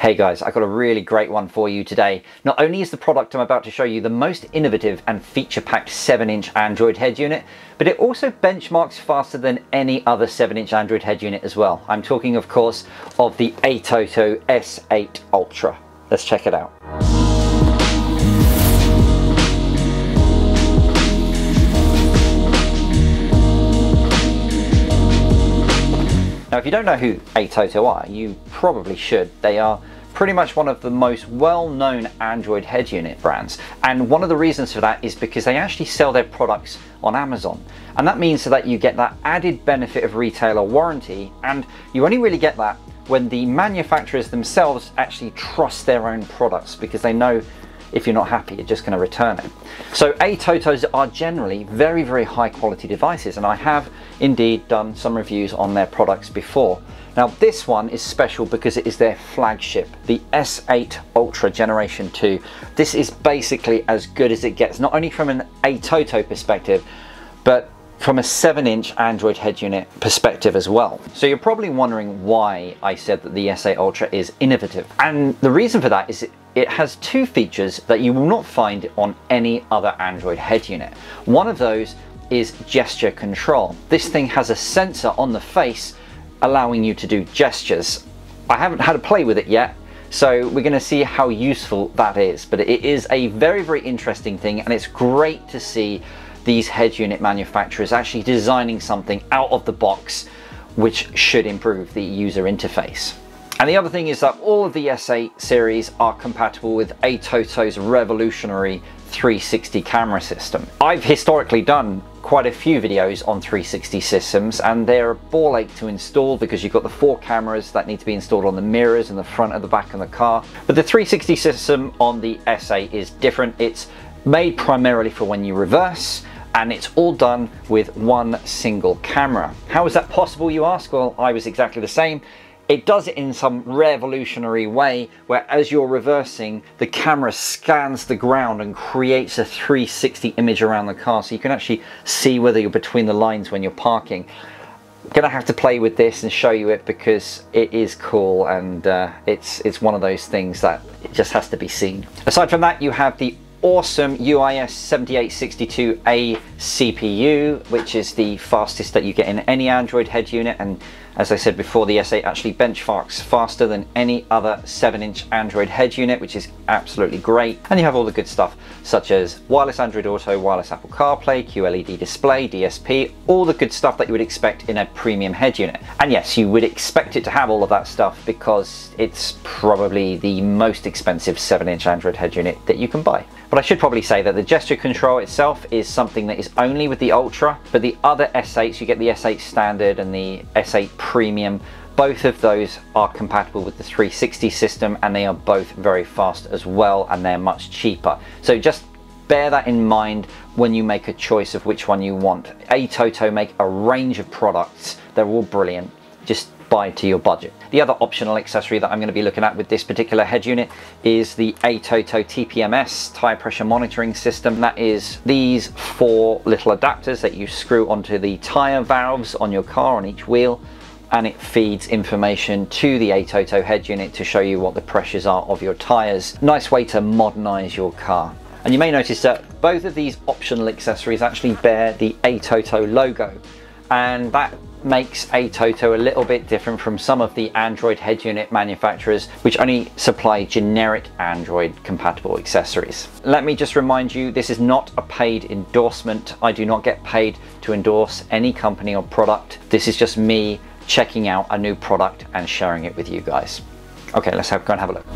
Hey guys, I've got a really great one for you today. Not only is the product I'm about to show you the most innovative and feature-packed 7-inch Android head unit, but it also benchmarks faster than any other 7-inch Android head unit as well. I'm talking of course of the ATOTO S8 Ultra. Let's check it out. Now, if you don't know who ATOTO oh are, you probably should. They are pretty much one of the most well-known Android head unit brands. And one of the reasons for that is because they actually sell their products on Amazon. And that means that you get that added benefit of retailer warranty. And you only really get that when the manufacturers themselves actually trust their own products because they know if you're not happy, you're just going to return it. So ATOTOs are generally very, very high quality devices and I have indeed done some reviews on their products before. Now this one is special because it is their flagship, the S8 Ultra Generation 2. This is basically as good as it gets, not only from an ATOTO perspective, but from a 7 inch Android head unit perspective as well. So you're probably wondering why I said that the S8 Ultra is innovative. And the reason for that is it, has two features that you will not find on any other Android head unit. One of those is gesture control. This thing has a sensor on the face allowing you to do gestures. I haven't had a play with it yet, so we're going to see how useful that is. But it is a very, very interesting thing and it's great to see these head unit manufacturers actually designing something out of the box which should improve the user interface. And the other thing is that all of the S8 series are compatible with ATOTO's revolutionary 360 camera system. I've historically done quite a few videos on 360 systems and they're a ball ache to install because you've got the four cameras that need to be installed on the mirrors in the front and the back of the car. But the 360 system on the S8 is different. It's made primarily for when you reverse and it's all done with one single camera. How is that possible you ask? Well, I was exactly the same. It does it in some revolutionary way where as you're reversing, the camera scans the ground and creates a 360 image around the car so you can actually see whether you're between the lines when you're parking. I'm gonna have to play with this and show you it because it is cool and uh, it's it's one of those things that it just has to be seen. Aside from that, you have the awesome UIS 7862A CPU, which is the fastest that you get in any Android head unit. And as I said before, the S8 actually benchmarks faster than any other 7-inch Android head unit, which is absolutely great. And you have all the good stuff, such as wireless Android Auto, wireless Apple CarPlay, QLED display, DSP, all the good stuff that you would expect in a premium head unit. And yes, you would expect it to have all of that stuff because it's probably the most expensive 7-inch Android head unit that you can buy. But I should probably say that the gesture control itself is something that is only with the Ultra, but the other S8s, you get the S8 Standard and the S8 Premium, both of those are compatible with the 360 system and they are both very fast as well and they're much cheaper. So just bear that in mind when you make a choice of which one you want. ATOTO make a range of products, they're all brilliant. Just buy to your budget. The other optional accessory that I'm going to be looking at with this particular head unit is the ATOTO TPMS tire pressure monitoring system. That is these four little adapters that you screw onto the tire valves on your car on each wheel and it feeds information to the ATOTO head unit to show you what the pressures are of your tires. Nice way to modernize your car. And you may notice that both of these optional accessories actually bear the ATOTO logo and that makes ATOTO a little bit different from some of the Android head unit manufacturers which only supply generic Android compatible accessories. Let me just remind you this is not a paid endorsement. I do not get paid to endorse any company or product. This is just me checking out a new product and sharing it with you guys. Okay, let's have, go and have a look.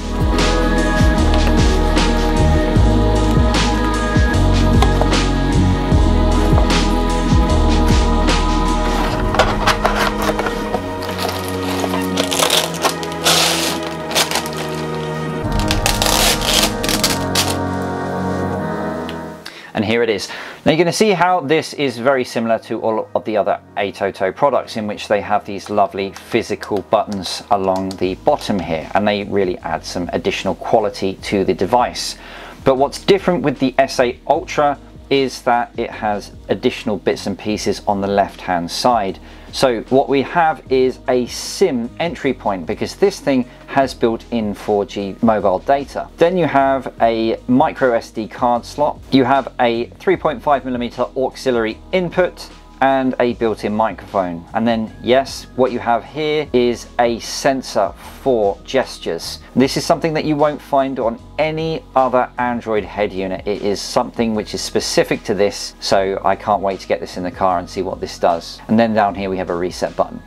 and here it is. Now you're going to see how this is very similar to all of the other ATOTO oh products in which they have these lovely physical buttons along the bottom here and they really add some additional quality to the device. But what's different with the S8 Ultra is that it has additional bits and pieces on the left hand side. So what we have is a SIM entry point because this thing has built in 4G mobile data. Then you have a micro SD card slot. You have a 3.5 millimeter auxiliary input and a built-in microphone. And then yes, what you have here is a sensor for gestures. This is something that you won't find on any other Android head unit. It is something which is specific to this, so I can't wait to get this in the car and see what this does. And then down here we have a reset button.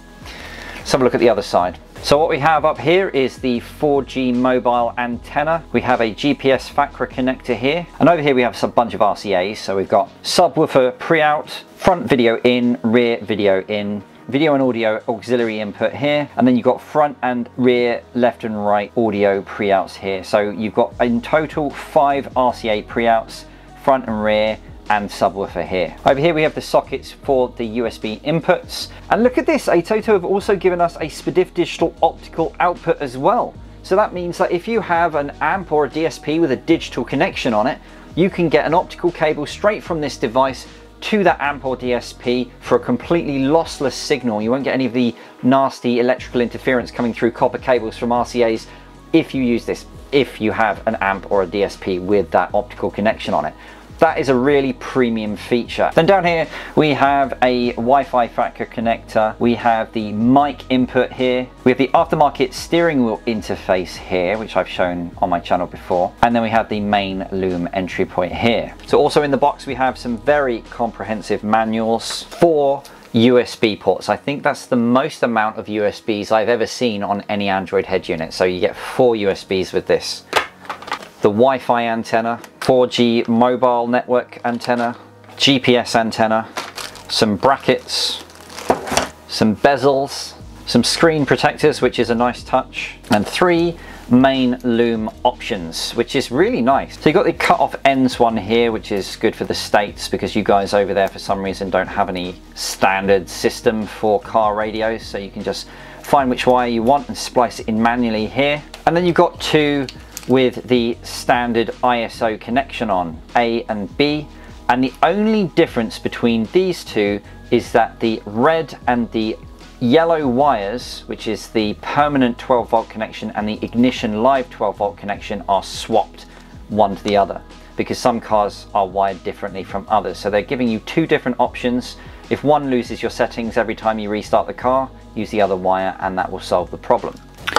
Let's have a look at the other side. So what we have up here is the 4G mobile antenna. We have a GPS FAKRA connector here. And over here we have a bunch of RCAs. So we've got subwoofer pre-out, front video in, rear video in, video and audio auxiliary input here and then you've got front and rear left and right audio pre-outs here so you've got in total five RCA pre-outs front and rear and subwoofer here. Over here we have the sockets for the USB inputs. And look at this, ATOTO have also given us a SPDIF digital optical output as well. So that means that if you have an amp or a DSP with a digital connection on it, you can get an optical cable straight from this device to that amp or DSP for a completely lossless signal. You won't get any of the nasty electrical interference coming through copper cables from RCAs if you use this, if you have an amp or a DSP with that optical connection on it. That is a really premium feature. Then down here we have a Wi-Fi FAKRA connector. We have the mic input here. We have the aftermarket steering wheel interface here, which I've shown on my channel before. And then we have the main loom entry point here. So also in the box we have some very comprehensive manuals for USB ports. I think that's the most amount of USBs I've ever seen on any Android head unit. So you get four USBs with this. The Wi-Fi antenna, 4G mobile network antenna, GPS antenna, some brackets, some bezels, some screen protectors, which is a nice touch, and three main loom options, which is really nice. So you've got the cut off ends one here, which is good for the States because you guys over there for some reason don't have any standard system for car radios. So you can just find which wire you want and splice it in manually here. And then you've got two with the standard ISO connection on, A and B. And the only difference between these two is that the red and the yellow wires, which is the permanent 12 volt connection and the ignition live 12 volt connection are swapped one to the other because some cars are wired differently from others. So they're giving you two different options. If one loses your settings every time you restart the car, use the other wire and that will solve the problem.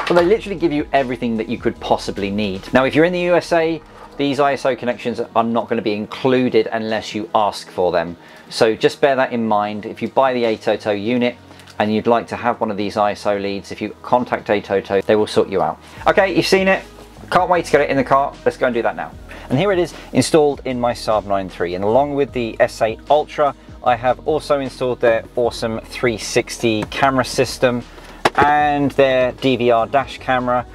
Well, they literally give you everything that you could possibly need. Now, if you're in the USA, these ISO connections are not going to be included unless you ask for them. So just bear that in mind. If you buy the ATOTO oh oh unit and you'd like to have one of these ISO leads, if you contact ATOTO, oh they will sort you out. Okay, you've seen it. Can't wait to get it in the car. Let's go and do that now. And here it is installed in my Saab 9-3. And along with the S8 Ultra, I have also installed their awesome 360 camera system and their DVR dash camera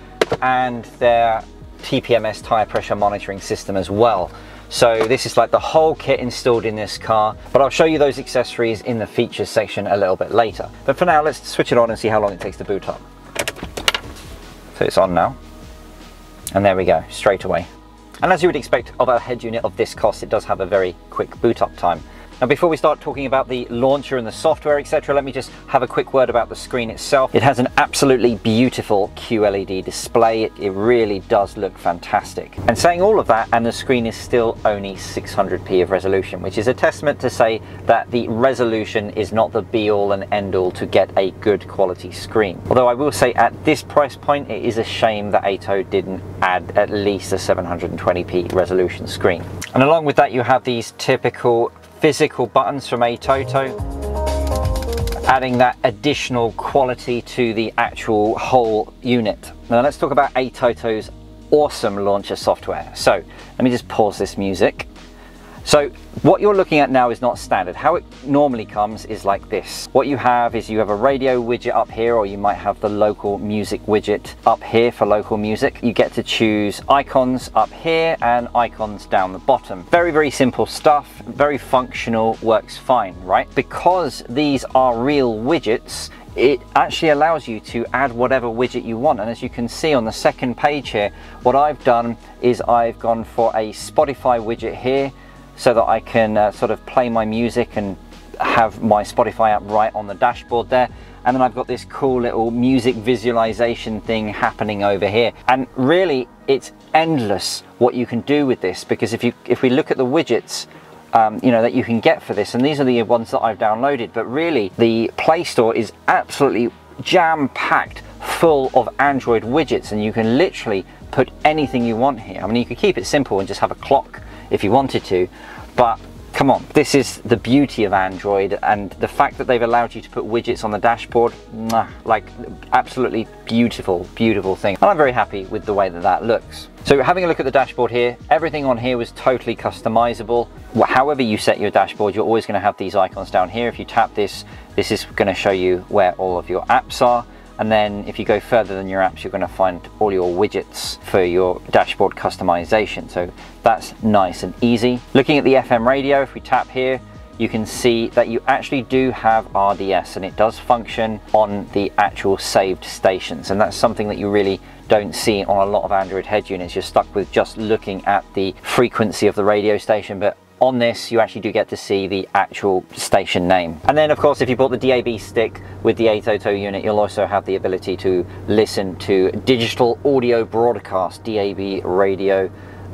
and their TPMS tire pressure monitoring system as well. So this is like the whole kit installed in this car, but I'll show you those accessories in the features section a little bit later. But for now, let's switch it on and see how long it takes to boot up. So it's on now. And there we go, straight away. And as you would expect of a head unit of this cost, it does have a very quick boot up time. Now before we start talking about the launcher and the software etc let me just have a quick word about the screen itself. It has an absolutely beautiful QLED display, it, it really does look fantastic. And saying all of that and the screen is still only 600p of resolution which is a testament to say that the resolution is not the be all and end all to get a good quality screen. Although I will say at this price point it is a shame that ATO didn't add at least a 720p resolution screen. And along with that you have these typical physical buttons from ATOTO, adding that additional quality to the actual whole unit. Now let's talk about ATOTO's awesome launcher software. So let me just pause this music. So what you're looking at now is not standard. How it normally comes is like this. What you have is you have a radio widget up here or you might have the local music widget up here for local music. You get to choose icons up here and icons down the bottom. Very, very simple stuff, very functional, works fine, right? Because these are real widgets, it actually allows you to add whatever widget you want and as you can see on the second page here what I've done is I've gone for a Spotify widget here so that I can uh, sort of play my music and have my Spotify app right on the dashboard there. And then I've got this cool little music visualization thing happening over here. And really it's endless what you can do with this because if you if we look at the widgets um, you know that you can get for this and these are the ones that I've downloaded but really the Play Store is absolutely jam-packed full of Android widgets and you can literally put anything you want here. I mean you could keep it simple and just have a clock if you wanted to. But come on this is the beauty of android and the fact that they've allowed you to put widgets on the dashboard like absolutely beautiful beautiful thing. And i'm very happy with the way that that looks. So having a look at the dashboard here everything on here was totally customizable. However you set your dashboard you're always going to have these icons down here. If you tap this this is going to show you where all of your apps are and then if you go further than your apps, you're going to find all your widgets for your dashboard customization. So that's nice and easy. Looking at the FM radio, if we tap here, you can see that you actually do have RDS and it does function on the actual saved stations. And that's something that you really don't see on a lot of Android head units. You're stuck with just looking at the frequency of the radio station, but on this you actually do get to see the actual station name and then of course if you bought the DAB stick with the ATOTO unit you'll also have the ability to listen to digital audio broadcast DAB radio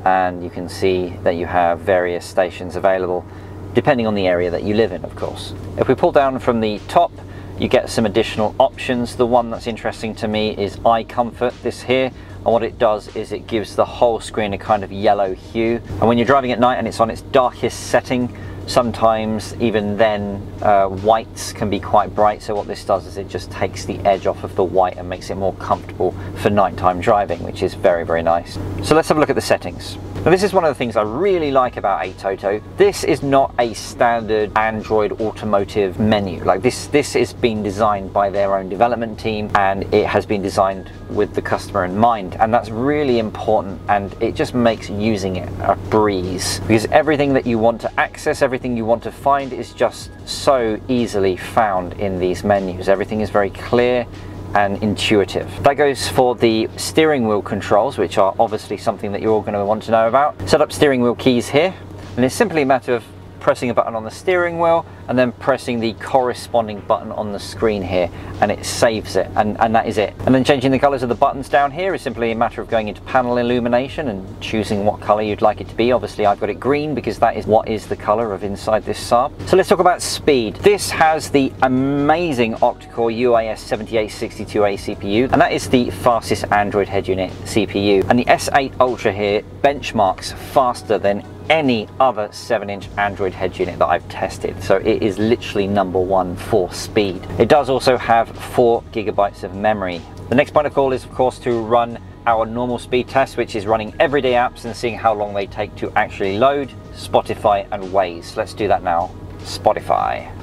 and you can see that you have various stations available depending on the area that you live in of course. If we pull down from the top you get some additional options. The one that's interesting to me is eye comfort, this here and what it does is it gives the whole screen a kind of yellow hue. And when you're driving at night and it's on its darkest setting sometimes even then uh, whites can be quite bright so what this does is it just takes the edge off of the white and makes it more comfortable for nighttime driving which is very very nice so let's have a look at the settings now this is one of the things I really like about ATOTO. This is not a standard Android automotive menu. Like this, this is being designed by their own development team and it has been designed with the customer in mind. And that's really important and it just makes using it a breeze because everything that you want to access, everything you want to find is just so easily found in these menus. Everything is very clear and intuitive. That goes for the steering wheel controls, which are obviously something that you're all going to want to know about. Set up steering wheel keys here, and it's simply a matter of pressing a button on the steering wheel and then pressing the corresponding button on the screen here and it saves it and, and that is it. And then changing the colors of the buttons down here is simply a matter of going into panel illumination and choosing what color you'd like it to be. Obviously I've got it green because that is what is the color of inside this Saab. So let's talk about speed. This has the amazing octa-core UIS 7862A CPU and that is the fastest Android head unit CPU and the S8 Ultra here benchmarks faster than any other 7 inch Android head unit that I've tested. So it is literally number one for speed. It does also have 4 gigabytes of memory. The next point of call is of course to run our normal speed test, which is running everyday apps and seeing how long they take to actually load, Spotify and Waze. Let's do that now. Spotify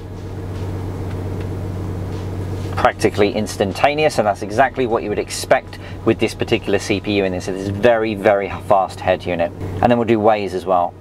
practically instantaneous and that's exactly what you would expect with this particular CPU in this. It is very, very fast head unit. And then we'll do Waze as well.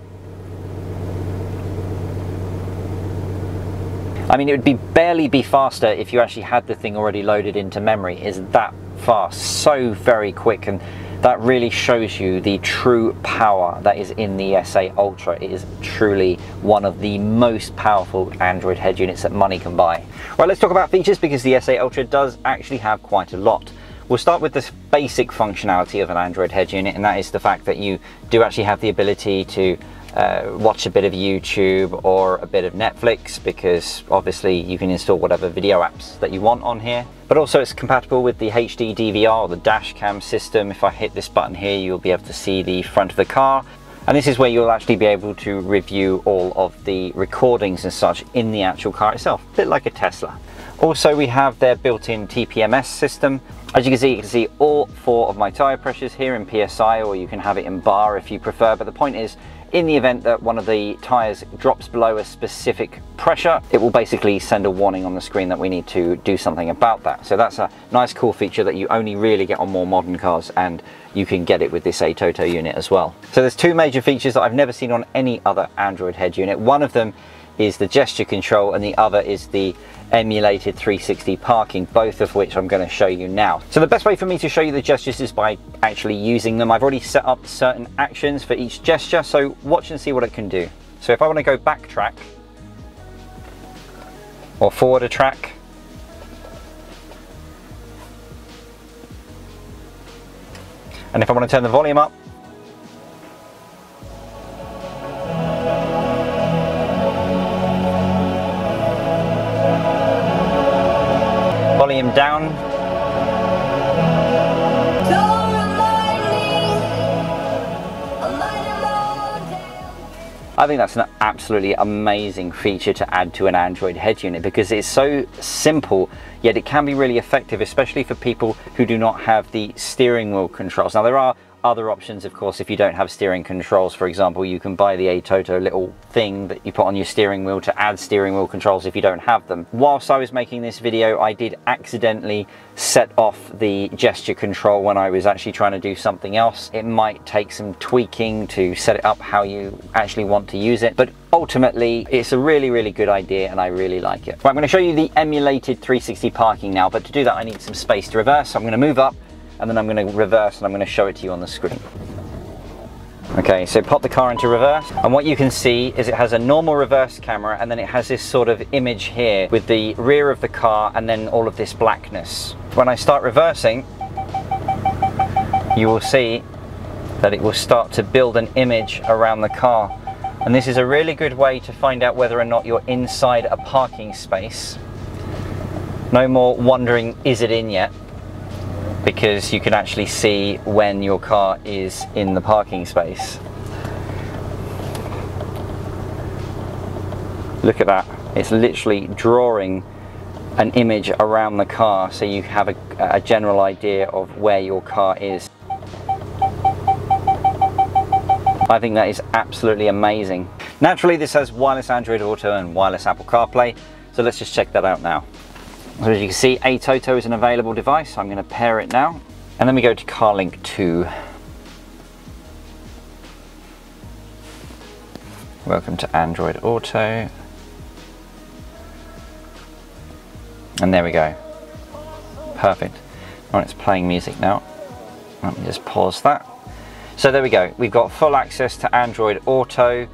I mean, it would be barely be faster if you actually had the thing already loaded into memory. Is that fast, so very quick, and that really shows you the true power that is in the S8 Ultra. It is truly one of the most powerful Android head units that money can buy. Right, let's talk about features because the S8 Ultra does actually have quite a lot. We'll start with the basic functionality of an Android head unit, and that is the fact that you do actually have the ability to uh, watch a bit of YouTube or a bit of Netflix because obviously you can install whatever video apps that you want on here. But also it's compatible with the HD DVR or the dash cam system. If I hit this button here, you'll be able to see the front of the car. And this is where you'll actually be able to review all of the recordings and such in the actual car itself, a bit like a Tesla. Also, we have their built-in TPMS system. As you can see, you can see all four of my tire pressures here in PSI, or you can have it in bar if you prefer. But the point is, in the event that one of the tires drops below a specific pressure, it will basically send a warning on the screen that we need to do something about that. So that's a nice cool feature that you only really get on more modern cars and you can get it with this ATOTO unit as well. So there's two major features that I've never seen on any other Android head unit. One of them is the gesture control and the other is the emulated 360 parking, both of which I'm going to show you now. So the best way for me to show you the gestures is by actually using them. I've already set up certain actions for each gesture, so watch and see what it can do. So if I want to go backtrack or forward a track, and if I want to turn the volume up, down, I think that's an absolutely amazing feature to add to an Android head unit because it's so simple, yet it can be really effective, especially for people who do not have the steering wheel controls. Now there are other options, of course, if you don't have steering controls, for example, you can buy the ATOTO little thing that you put on your steering wheel to add steering wheel controls if you don't have them. Whilst I was making this video, I did accidentally set off the gesture control when I was actually trying to do something else. It might take some tweaking to set it up how you actually want to use it, but ultimately it's a really, really good idea and I really like it. I'm gonna show you the emulated 360 parking now, but to do that I need some space to reverse. So I'm gonna move up and then I'm going to reverse and I'm going to show it to you on the screen. Okay, so pop the car into reverse and what you can see is it has a normal reverse camera and then it has this sort of image here with the rear of the car and then all of this blackness. When I start reversing, you will see that it will start to build an image around the car. And this is a really good way to find out whether or not you're inside a parking space. No more wondering, is it in yet? Because you can actually see when your car is in the parking space. Look at that, it's literally drawing an image around the car so you have a, a general idea of where your car is. I think that is absolutely amazing. Naturally this has wireless Android Auto and wireless Apple CarPlay, so let's just check that out now. So as you can see, ATOTO is an available device. I'm going to pair it now. And then we go to CarLink 2. Welcome to Android Auto. And there we go. Perfect. Right, it's playing music now. Let me just pause that. So there we go. We've got full access to Android Auto.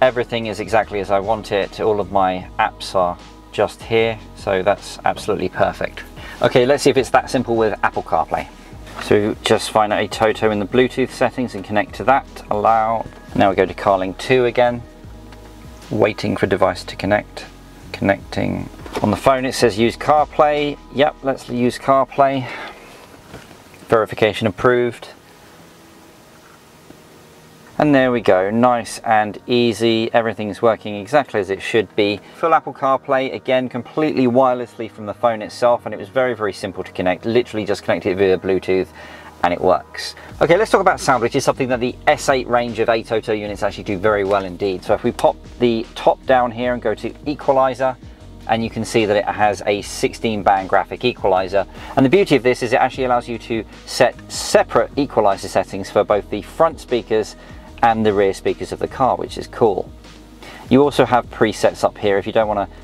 Everything is exactly as I want it. All of my apps are just here so that's absolutely perfect. Okay let's see if it's that simple with Apple CarPlay. So just find ATOTO in the Bluetooth settings and connect to that allow now we go to CarLink 2 again. Waiting for device to connect connecting. On the phone it says use CarPlay. Yep let's use CarPlay. Verification approved and there we go, nice and easy. Everything's working exactly as it should be. Full Apple CarPlay, again, completely wirelessly from the phone itself, and it was very, very simple to connect. Literally just connect it via Bluetooth and it works. Okay, let's talk about sound, which is something that the S8 range of ATOTO units actually do very well indeed. So if we pop the top down here and go to equalizer, and you can see that it has a 16 band graphic equalizer. And the beauty of this is it actually allows you to set separate equalizer settings for both the front speakers and the rear speakers of the car, which is cool. You also have presets up here if you don't want to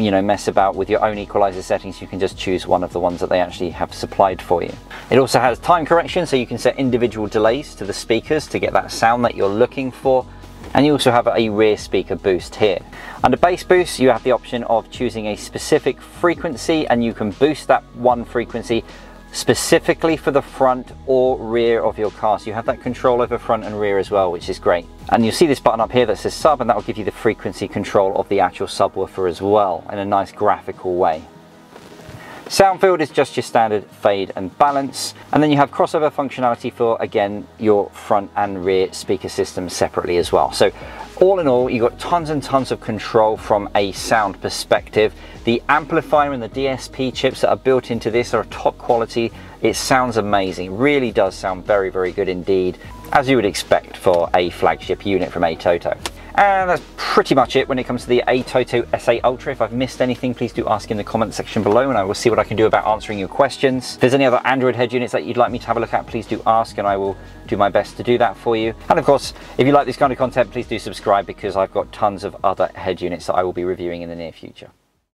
you know mess about with your own equalizer settings you can just choose one of the ones that they actually have supplied for you. It also has time correction so you can set individual delays to the speakers to get that sound that you're looking for. And you also have a rear speaker boost here. Under bass boost you have the option of choosing a specific frequency and you can boost that one frequency specifically for the front or rear of your car. So you have that control over front and rear as well, which is great. And you'll see this button up here that says sub and that will give you the frequency control of the actual subwoofer as well in a nice graphical way. Sound field is just your standard fade and balance. And then you have crossover functionality for, again, your front and rear speaker systems separately as well. So all in all, you've got tons and tons of control from a sound perspective. The amplifier and the DSP chips that are built into this are top quality. It sounds amazing, really does sound very, very good indeed, as you would expect for a flagship unit from ATOTO. And that's pretty much it when it comes to the ATOTO S8 Ultra. If I've missed anything, please do ask in the comment section below and I will see what I can do about answering your questions. If there's any other Android head units that you'd like me to have a look at, please do ask and I will do my best to do that for you. And of course, if you like this kind of content, please do subscribe because I've got tons of other head units that I will be reviewing in the near future.